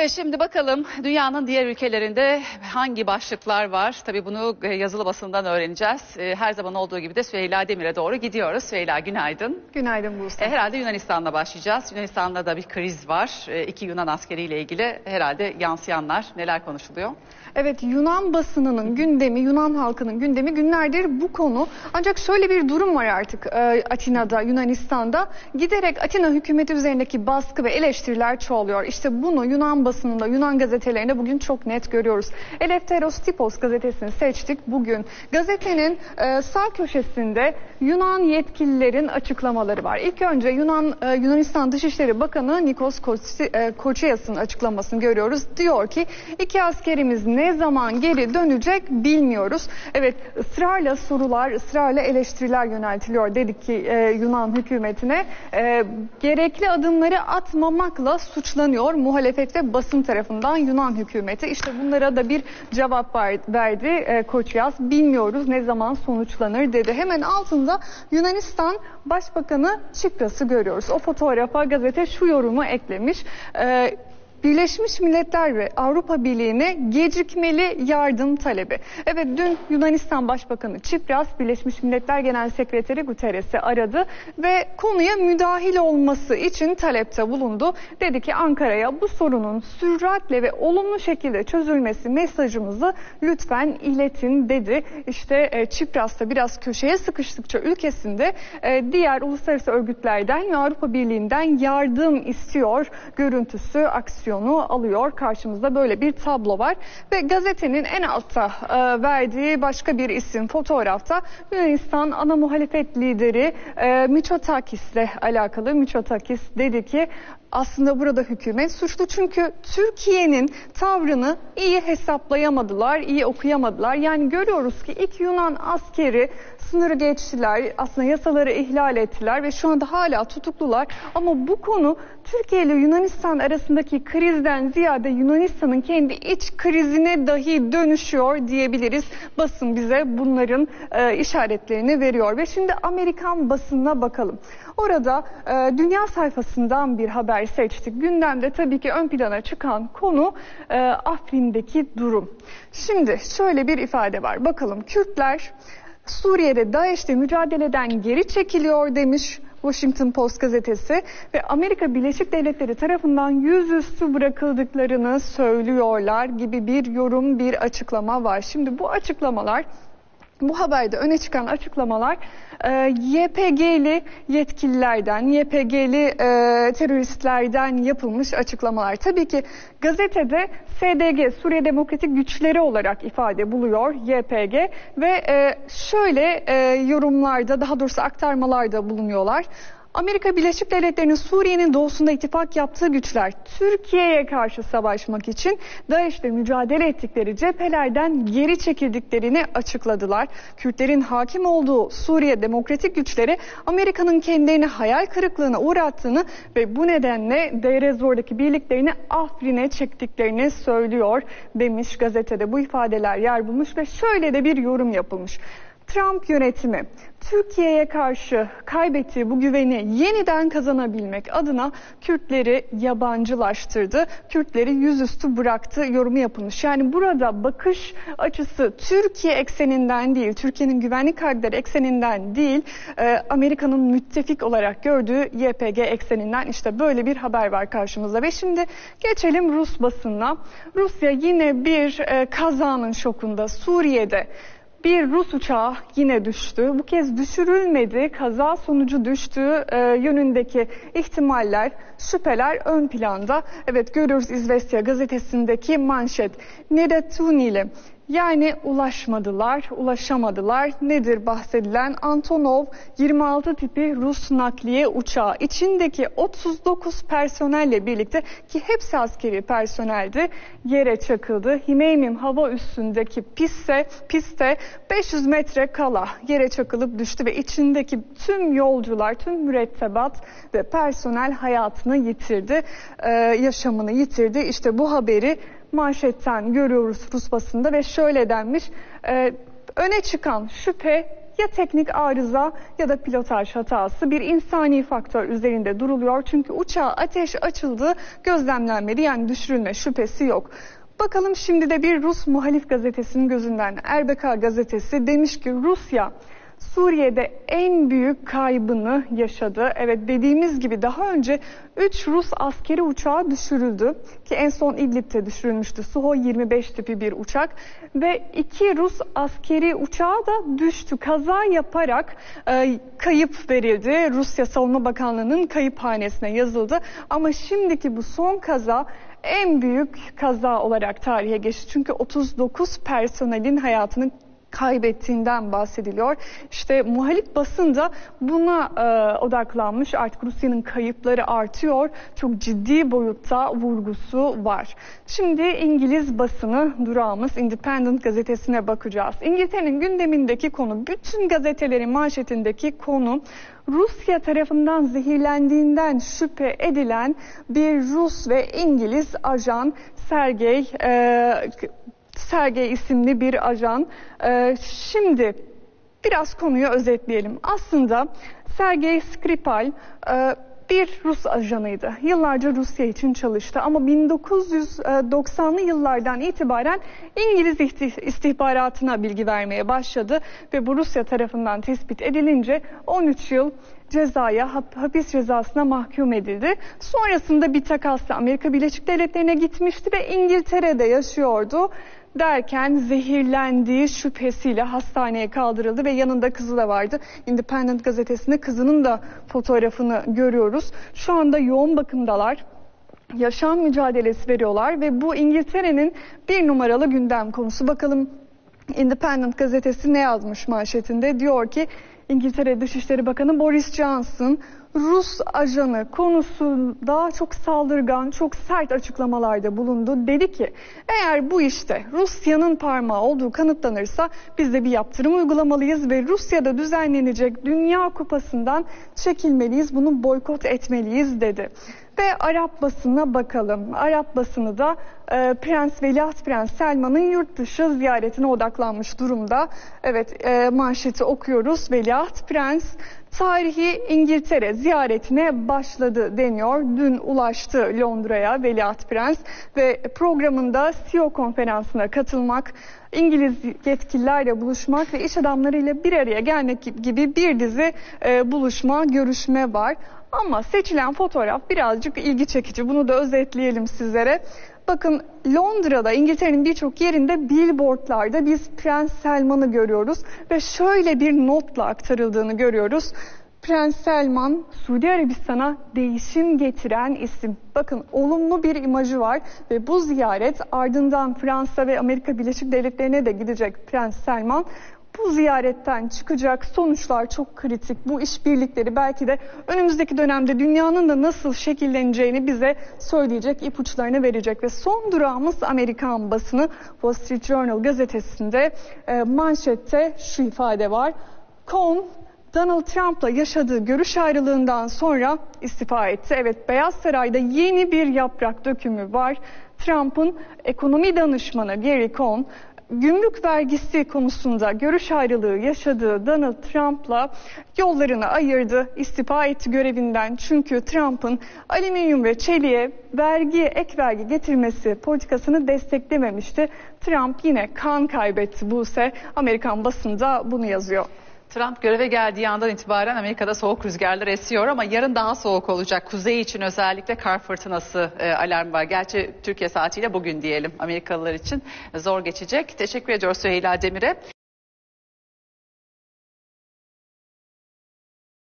Evet, şimdi bakalım dünyanın diğer ülkelerinde hangi başlıklar var? Tabii bunu e, yazılı basından öğreneceğiz. E, Her zaman olduğu gibi de Süheyla Demir'e doğru gidiyoruz. Süheyla günaydın. Günaydın Buse. E, Herhalde Yunanistan'la başlayacağız. Yunanistan'da da bir kriz var. İki Yunan askeriyle ilgili herhalde yansıyanlar neler konuşuluyor? Evet Yunan basınının gündemi, Yunan halkının gündemi günlerdir bu konu. Ancak şöyle bir durum var artık Atina'da, Yunanistan'da. Giderek Atina hükümeti üzerindeki baskı ve eleştiriler çoğalıyor. İşte bunu Yunan basınında, Yunan gazetelerinde bugün çok net görüyoruz. Eleftheros Tipos gazetesini seçtik bugün. Gazetenin e, sağ köşesinde Yunan yetkililerin açıklamaları var. İlk önce Yunan e, Yunanistan Dışişleri Bakanı Nikos e, Koçias'ın açıklamasını görüyoruz. Diyor ki iki askerimiz ne zaman geri dönecek bilmiyoruz. Evet ısrarla sorular, ısrarla eleştiriler yöneltiliyor dedik ki e, Yunan hükümetine. E, gerekli adımları atmamakla suçlanıyor muhalefet ve basın tarafından Yunan hükümeti. İşte bunlara da bir cevap ver- verdi e. Bilmiyoruz ne zaman sonuçlanır dedi. Hemen altında Yunanistan Başbakanı Çipras'ı görüyoruz. O fotoğrafa gazete şu yorumu eklemiş. E, Birleşmiş Milletler ve Avrupa Birliği'ne gecikmeli yardım talebi. Evet dün Yunanistan Başbakanı Çipras Birleşmiş Milletler Genel Sekreteri Guterres'i aradı ve konuya müdahil olması için talepte bulundu. Dedi ki Ankara'ya bu sorunun süratle ve olumlu şekilde çözülmesi mesajımızı lütfen iletin dedi. İşte e, Çipras da biraz köşeye sıkıştıkça ülkesinde e, diğer uluslararası örgütlerden ve Avrupa Birliği'nden yardım istiyor görüntüsü aksiyonu alıyor. Karşımızda böyle bir tablo var ve gazetenin en altta e, verdiği başka bir isim fotoğrafta Yunanistan ana muhalefet lideri e, Mitsotakis ile alakalı. Mitsotakis dedi ki aslında burada hükümet suçlu çünkü Türkiye'nin tavrını iyi hesaplayamadılar, iyi okuyamadılar. Yani görüyoruz ki ilk Yunan askeri sınırı geçtiler, aslında yasaları ihlal ettiler ve şu anda hala tutuklular. Ama bu konu Türkiye ile Yunanistan arasındaki krizden ziyade Yunanistan'ın kendi iç krizine dahi dönüşüyor diyebiliriz. Basın bize bunların e, işaretlerini veriyor ve şimdi Amerikan basınına bakalım. Orada e, dünya sayfasından bir haber seçtik. Gündemde tabii ki ön plana çıkan konu e, Afrin'deki durum. Şimdi şöyle bir ifade var. Bakalım Kürtler Suriye'de DAEŞ'le mücadeleden geri çekiliyor demiş Washington Post gazetesi ve Amerika Birleşik Devletleri tarafından yüzüstü bırakıldıklarını söylüyorlar gibi bir yorum, bir açıklama var. Şimdi bu açıklamalar bu haberde öne çıkan açıklamalar e, YPG'li yetkililerden, YPG'li e, teröristlerden yapılmış açıklamalar. Tabii ki gazetede SDG, Suriye Demokratik Güçleri olarak ifade buluyor YPG ve e, şöyle e, yorumlarda daha doğrusu aktarmalarda bulunuyorlar. Amerika Birleşik Devletleri'nin Suriye'nin doğusunda ittifak yaptığı güçler Türkiye'ye karşı savaşmak için DAEŞ'le mücadele ettikleri cephelerden geri çekildiklerini açıkladılar. Kürtlerin hakim olduğu Suriye demokratik güçleri Amerika'nın kendilerini hayal kırıklığına uğrattığını ve bu nedenle Deir ez-Zor'daki birliklerini Afrin'e çektiklerini söylüyor demiş gazetede. Bu ifadeler yer bulmuş ve şöyle de bir yorum yapılmış. Trump yönetimi Türkiye'ye karşı kaybettiği bu güveni yeniden kazanabilmek adına Kürtleri yabancılaştırdı. Kürtleri yüzüstü bıraktı yorumu yapılmış. Yani burada bakış açısı Türkiye ekseninden değil, Türkiye'nin güvenlik kaygıları ekseninden değil, e, Amerika'nın müttefik olarak gördüğü YPG ekseninden işte böyle bir haber var karşımızda. Ve şimdi geçelim Rus basınına. Rusya yine bir e, kazanın şokunda Suriye'de. Bir Rus uçağı yine düştü. Bu kez düşürülmedi. Kaza sonucu düştüğü e, yönündeki ihtimaller, şüpheler ön planda. Evet görüyoruz İzvestiya gazetesindeki manşet. Neretunili yani ulaşmadılar, ulaşamadılar. Nedir bahsedilen? Antonov 26 tipi Rus nakliye uçağı içindeki 39 personelle birlikte ki hepsi askeri personeldi yere çakıldı. Himeymim hava üstündeki piste, piste 500 metre kala yere çakılıp düştü ve içindeki tüm yolcular, tüm mürettebat ve personel hayatını yitirdi, yaşamını yitirdi. İşte bu haberi manşetten görüyoruz Rus basında ve şöyle denmiş. E, öne çıkan şüphe ya teknik arıza ya da pilotaj hatası bir insani faktör üzerinde duruluyor. Çünkü uçağa ateş açıldığı gözlemlenmedi yani düşürülme şüphesi yok. Bakalım şimdi de bir Rus muhalif gazetesinin gözünden RBK gazetesi demiş ki Rusya Suriye'de en büyük kaybını yaşadı. Evet dediğimiz gibi daha önce 3 Rus askeri uçağı düşürüldü ki en son İdlib'te düşürülmüştü. Suhoi 25 tipi bir uçak ve 2 Rus askeri uçağı da düştü. Kaza yaparak e, kayıp verildi. Rusya Savunma Bakanlığı'nın kayıp hanesine yazıldı. Ama şimdiki bu son kaza en büyük kaza olarak tarihe geçti. Çünkü 39 personelin hayatını kaybettiğinden bahsediliyor. İşte muhalif basın da buna e, odaklanmış. Artık Rusya'nın kayıpları artıyor. Çok ciddi boyutta vurgusu var. Şimdi İngiliz basını durağımız Independent gazetesine bakacağız. İngiltere'nin gündemindeki konu, bütün gazetelerin manşetindeki konu Rusya tarafından zehirlendiğinden şüphe edilen bir Rus ve İngiliz ajan Sergey e, Sergey isimli bir ajan. Ee, şimdi biraz konuyu özetleyelim. Aslında Sergey Skripal e, bir Rus ajanıydı. Yıllarca Rusya için çalıştı ama 1990'lı yıllardan itibaren İngiliz istihbaratına bilgi vermeye başladı ve bu Rusya tarafından tespit edilince 13 yıl cezaya, hapis cezasına mahkum edildi. Sonrasında bir takasla Amerika Birleşik Devletleri'ne gitmişti ve İngiltere'de yaşıyordu derken zehirlendiği şüphesiyle hastaneye kaldırıldı ve yanında kızı da vardı. Independent gazetesinde kızının da fotoğrafını görüyoruz. Şu anda yoğun bakımdalar yaşam mücadelesi veriyorlar ve bu İngiltere'nin bir numaralı gündem konusu. Bakalım Independent gazetesi ne yazmış manşetinde? Diyor ki İngiltere Dışişleri Bakanı Boris Johnson Rus ajanı konusunda çok saldırgan, çok sert açıklamalarda bulundu. Dedi ki eğer bu işte Rusya'nın parmağı olduğu kanıtlanırsa biz de bir yaptırım uygulamalıyız ve Rusya'da düzenlenecek Dünya Kupası'ndan çekilmeliyiz, bunu boykot etmeliyiz dedi. Ve Arap basına bakalım. Arap basını da e, Prens Veliaht Prens Selman'ın yurt dışı ziyaretine odaklanmış durumda. Evet e, manşeti okuyoruz. Veliaht Prens tarihi İngiltere ziyaretine başladı deniyor. Dün ulaştı Londra'ya Veliaht Prens ve programında CEO konferansına katılmak, İngiliz yetkililerle buluşmak ve iş adamlarıyla bir araya gelmek gibi bir dizi e, buluşma, görüşme var. Ama seçilen fotoğraf birazcık ilgi çekici. Bunu da özetleyelim sizlere. Bakın Londra'da İngiltere'nin birçok yerinde billboardlarda biz Prens Selman'ı görüyoruz ve şöyle bir notla aktarıldığını görüyoruz. Prens Selman Suudi Arabistan'a değişim getiren isim. Bakın olumlu bir imajı var ve bu ziyaret ardından Fransa ve Amerika Birleşik Devletleri'ne de gidecek Prens Selman. Bu ziyaretten çıkacak sonuçlar çok kritik. Bu işbirlikleri belki de önümüzdeki dönemde dünyanın da nasıl şekilleneceğini bize söyleyecek, ipuçlarını verecek. Ve son durağımız Amerikan basını Wall Street Journal gazetesinde e, manşette şu ifade var. Cohn Donald Trump'la yaşadığı görüş ayrılığından sonra istifa etti. Evet Beyaz Saray'da yeni bir yaprak dökümü var. Trump'ın ekonomi danışmanı Gary Cohn gümrük vergisi konusunda görüş ayrılığı yaşadığı Donald Trump'la yollarını ayırdı, istifa etti görevinden. Çünkü Trump'ın alüminyum ve çeliğe vergi, ek vergi getirmesi politikasını desteklememişti. Trump yine kan kaybetti Buse. Amerikan basında bunu yazıyor. Trump göreve geldiği andan itibaren Amerika'da soğuk rüzgarlar esiyor ama yarın daha soğuk olacak. Kuzey için özellikle kar fırtınası e, alarm var. Gerçi Türkiye saatiyle bugün diyelim Amerikalılar için zor geçecek. Teşekkür ediyoruz Süheyla Demir'e.